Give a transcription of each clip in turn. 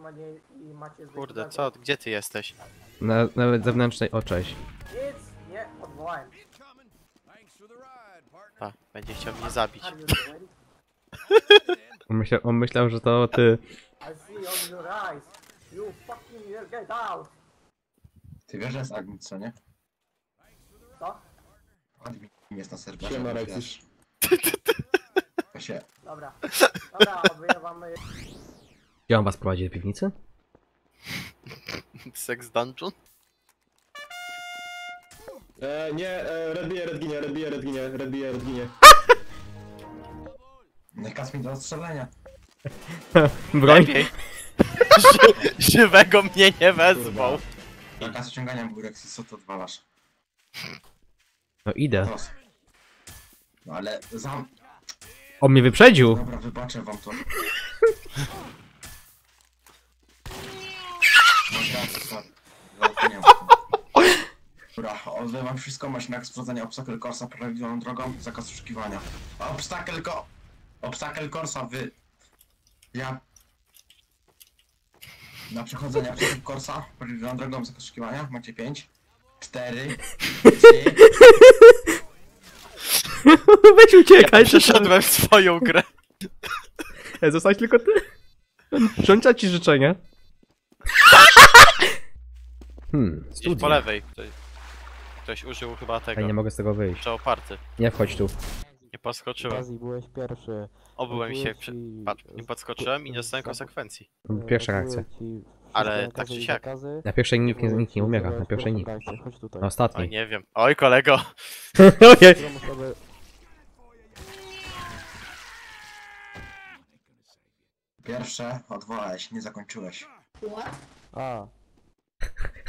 i macie, i macie Kurde, co? Gdzie ty jesteś? Na, nawet zewnętrznej, o cześć. Nic, nie, odwołałem. A, będzie chciał mnie zabić. Are you ready? On myślał, on myślał, że to ty. I see on your eyes. You fucking will get out. Ty wiesz, że jest admin, co nie? Co? Admin jest na serwerze. Siema. To się... Dobra. Dobra, odbyję wam... Gdzie on was prowadzi do piwnicy? Sex Dungeon? E, nie, e, red bije, red ginie, red bije, red ginie, red bije, red ginie. Nakaz mi do ostrzelenia. Broń? Lepiej. Ży- Żywego mnie nie wezwał. Nakaz ściągania Rexis, co to odwalasz? No idę. No ale zam... On mnie wyprzedził. Dobra, wybaczę wam to. Masz rację, sorry. Zapomniałem o tym. Dobra, odzywam wszystko, masz na sprawdzenie obstacle corsa prawidłową drogą, zakaz oszukiwania. Obstacle ko... Obstacle corsa wy... Ja... Na przechodzenie obstacle corsa prawidłową drogą, zakaz oszukiwania, macie 5, 4, 3, Weź uciekaj, Przeszedłem swoją grę. Ej, Zostałeś tylko ty. Żącza ci życzenie. Hmm, Gdzieś po lewej. Ktoś, użył chyba tego. Ej, nie mogę z tego wyjść. Czołoparty. Nie wchodź tu. Nie podskoczyłem. Byłeś pierwszy. Obyłem się. Przy... Patrz, nie podskoczyłem i nie dostałem konsekwencji. Pierwsza reakcja. Ale tak czy siak. Na pierwszej nikt nie, nikt nie umiera, na pierwszej nikt. Chodź tutaj. Na Oj, ostatniej. nie wiem. Oj, kolego. Ojej. Którą osobę- Pierwsze odwołałeś, nie zakończyłeś. A,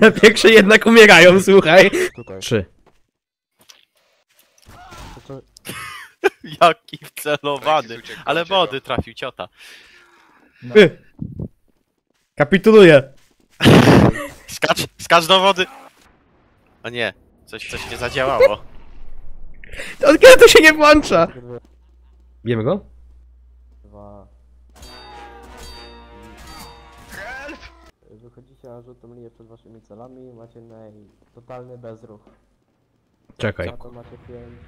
Na pierwszej jednak umierają, słuchaj. tutaj. Trzy. Jaki wcelowany. Ale wody trafił ciota. Y. Kapituluję. Skacz, skacz do wody. O nie. Coś, coś nie zadziałało. Od kiedy to się nie włącza? Wiemy go? Wychodzicie na żółtą linię przed waszymi celami, macie naj... totalny bezruch. Czekaj. To macie pięć.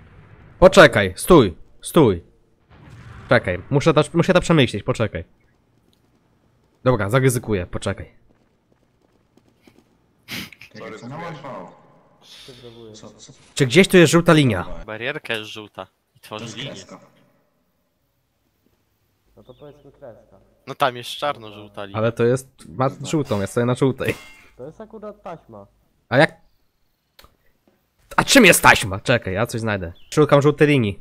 Poczekaj, stój, stój. Czekaj, muszę to, muszę to przemyśleć, poczekaj. Dobra, zaryzykuję, poczekaj. Sorry, co. Co, co, Czy gdzieś tu jest żółta linia? Barierka jest żółta. I to tworzy jest linię. No to powiedzmy kreska. No tam jest czarno-żółta linia. Ale to jest, ma żółtą, ja stoję na żółtej. To jest akurat taśma. A jak? A czym jest taśma? Czekaj, ja coś znajdę. Szukam żółtej linii.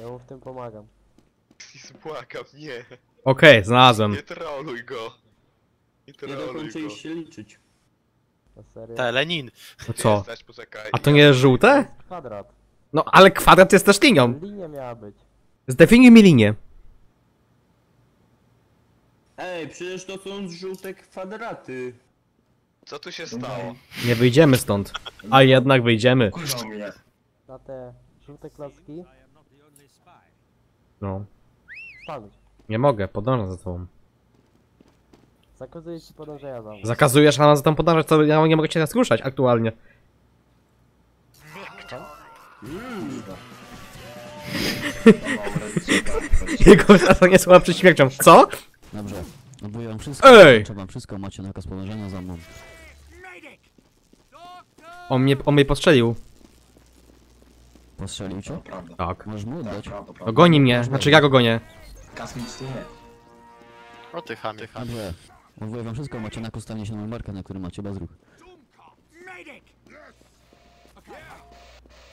Ja mu w tym pomagam. Błagam, nie, Okej, znalazłem. nie troluj go. Nie Nie troluj dokończyli go. się liczyć. Na serio. Telenin. No co? Poczekaj. A to nie jest żółte? Kwadrat. No, ale kwadrat jest też linią. Linia miała być. Zdefiniuj mi linię. Ej, przecież to są żółte kwadraty. Co tu się stało? Nie wyjdziemy stąd. A jednak wyjdziemy. Kurzał mnie. Na te żółte klocki No. stanąć. Nie mogę, podążam za tobą. Zakazuję ci za mną. Zakazujesz nam za tą podążać, to ja nie mogę cię ruszać aktualnie. Jego nie słaba przed śmiercią. Co? Dobrze. Odwołuję wam wszystko. Ej! Wam wszystko, macie nakaz podążania za mną. On mnie, on mnie postrzelił. Postrzelił cię? To prawda. Tak. Możesz mu Tak, oddać. prawda, No prawda. mnie, znaczy ja go gonię. Nie. O ty chamie. Dobrze. Odwołuję wam wszystko, macie nakaz stanie się na markę, na którym macie bezruch.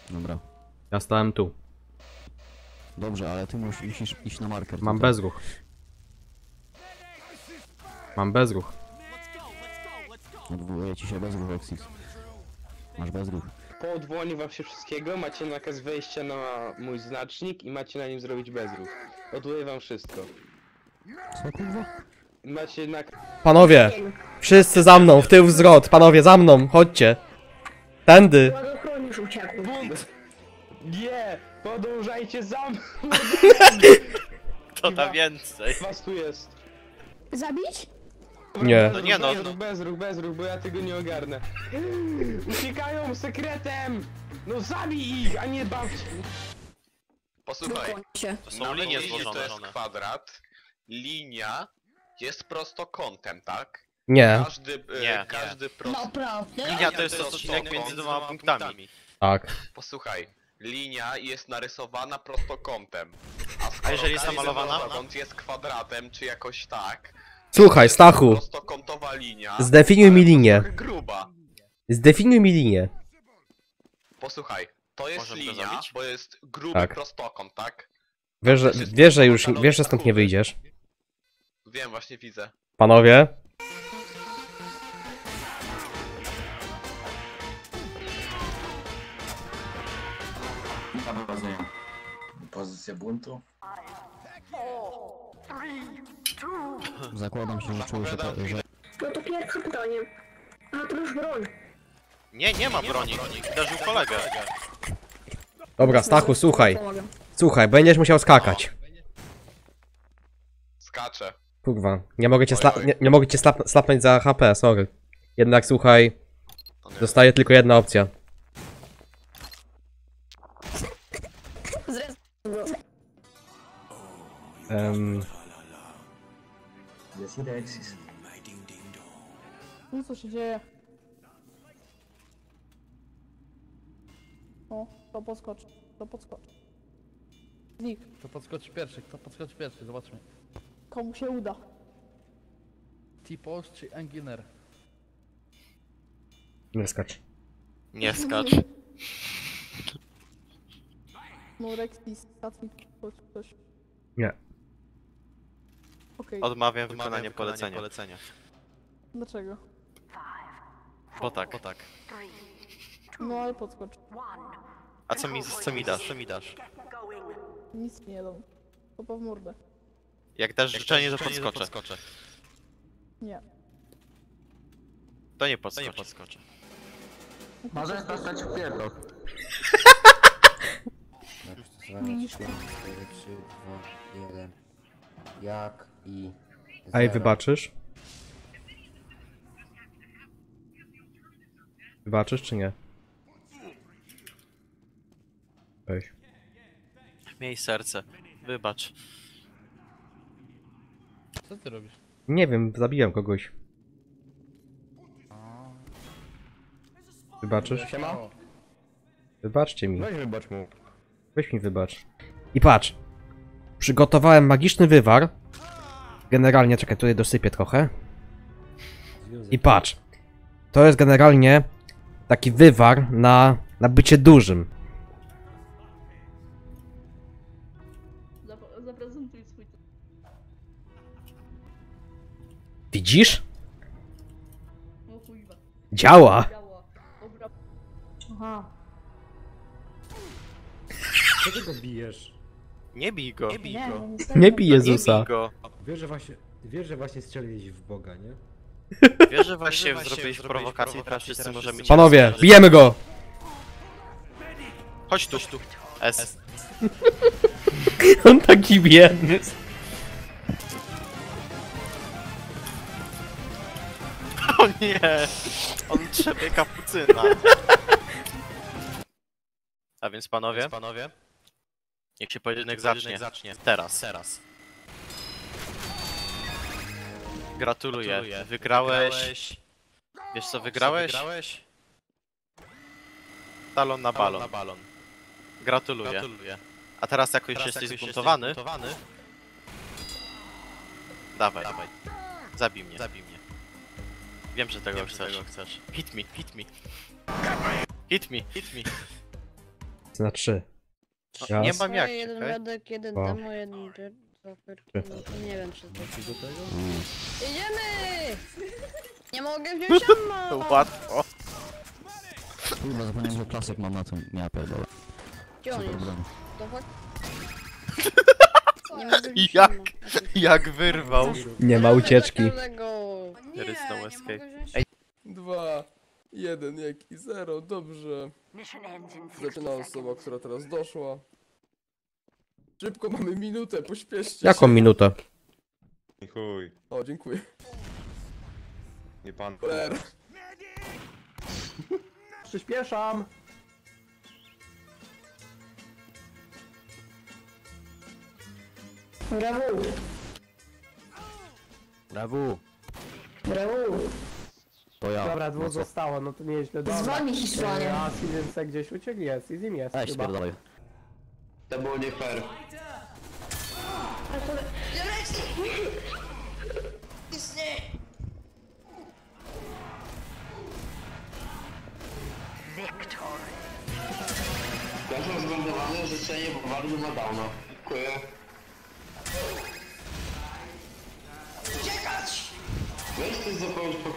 Dobra. Ja stałem tu. Dobrze, ale ty mus- musisz iść na marker. Mam tutaj. bezruch. Mam bezruch. Odwołuje ci się bezruch, Oxys. Masz bezruch. Po odwołaniu wam się wszystkiego macie nakaz wejścia na mój znacznik i macie na nim zrobić bezruch. Odwołuję wam wszystko. Co kurwa? Macie nakaz... Panowie! Wszyscy za mną, w tył wzrot. Panowie, za mną, chodźcie. Tędy. Ładochroniarz uciekł. Bunt! Nie! Podążajcie za mną! To da więcej. Was tu jest. Zabić? Nie. No nie no, Bez ruch, bez ruch, bez ruch, bo ja tego nie ogarnę. Uciekają sekretem! No zabij ich, a nie bawcie. Posłuchaj. To są na linie linie to złożone. jest kwadrat, linia jest prostokątem, tak? Nie. Każdy, e, Nie. każdy prost... Naprawdę? Linia to jest odcinek między dwoma punktami. Tak. Posłuchaj, linia jest narysowana prostokątem. A, A jeżeli jest namalowana? prostokąt jest kwadratem, czy jakoś tak, Słuchaj, Stachu. prostokątowa linia... Zdefiniuj mi linię. trochę gruba. Zdefiniuj mi linię. Posłuchaj, to jest Możemy linia, bo jest gruby Tak. prostokąt, tak? Wiesz, że, wiesz, że już, wiesz, że stąd nie wyjdziesz. Wiem, właśnie widzę. Panowie? Nabazuję. Pozycja buntu. Zakładam się, że czuł, że, to, że No to pierwsze pytanie. A to już broń. Nie, nie ma broni. Uderzył kolegę. Dobra, Stachu, słuchaj. Słuchaj, będziesz musiał skakać. Skaczę. Kurwa, nie mogę cię, sla nie, nie mogę cię slap slapnąć za HP, sorry. Jednak słuchaj, nie. zostaje tylko jedna opcja. Um, Desidexis. No co się dzieje? O, to podskocz, to podskocz. Znik, To podskoczy pierwszy, kto podskoczy pierwszy, zobaczmy. komu się uda. T-Pose czy Enginer? nie skacz. Nie skacz. No Rexis, statnik, coś, coś. Nie. Okej, Odmawiam wykonania polecenia. dlaczego? Bo tak, bo tak. No ale podskocz. A co mi, co mi dasz? Co mi dasz? Nic nie dam. Popa w mordę. Jak dasz życzenie, to podskoczę. Nie. To nie podskoczę. Możesz dostać w pierdol. Widzisz, 4, 3, 2, 1. Jak i... Ej, wybaczysz? Wybaczysz czy nie? Weź. Miej serce. Wybacz. Co ty robisz? Nie wiem, zabiłem kogoś. Wybaczysz? Siema? Wybaczcie mi. Weź wybacz mu. Weź mi wybacz. I patrz. Przygotowałem magiczny wywar. Generalnie, czekaj, tutaj dosypię trochę. I patrz. To jest generalnie taki wywar na, na bycie dużym. Widzisz? Działa! Aha. Dlaczego go bijesz? Nie bij go. Nie bij go. no nie bij Nie Jezusa. bij go. Wiesz, że właśnie, wiesz, że właśnie strzeliłeś w Boga, nie? Wiesz, że właśnie zrobiłeś prowokację teraz wszyscy możemy cię Panowie, rozstrzelać. bijemy go! Chodź tu, tu. S. On taki biedny. O nie! On trzebie kapucyna. A więc panowie, panowie, niech się pojedynek zacznie. zacznie. Teraz. Teraz. Gratuluję. Wygrałeś. Wiesz co wygrałeś? Talon na balon. Gratuluję. A teraz jako już jesteś zbuntowany, dawaj. Zabij mnie. Zabij mnie. Wiem, że tego chcesz. chcesz. Hit me, hit me. Hit me, hit me. Na trzy. No, nie Raz. mam jak, jeden czekaj. Radek, jeden Dwa. demo, jeden pier... Zoperki, no to nie wiem czy to... Idziemy! Nie mogę wziąć ammo! Łatwo. kurwa zapomniałem, że klasyk mam na tym. Ja pierdolę. Gdzie on jest? broń. To chodź. Nie mogę wziąć Jak? Jak wyrwał. Nie ma ucieczki. Nie, Rysnął nie escape. mogę wziąć Ej. Dwa, jeden, jak i zero, dobrze. Zaczyna osoba, która teraz doszła. Szybko, mamy minutę, pośpieszcie Jaką się. minutę? I chuj, O, dziękuję. nie pan. Cholera. Przyspieszam! Brawo! Brawo! Brawo! To ja. Dobra, dwóch zostało, no to nieźle. Dobra. Zwolnij Hiszpanię. A Sizemce gdzieś uciekł? Jest, Sizim jest Weź chyba. spierdolaj. To było nie fair. Ja mam zbędowane życzenie poważnie ma downa. Dziękuję.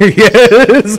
yes.